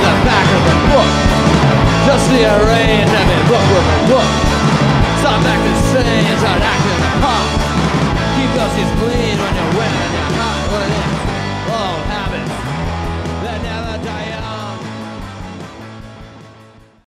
the back of the book. Just the arrange every book with a book. Stop back.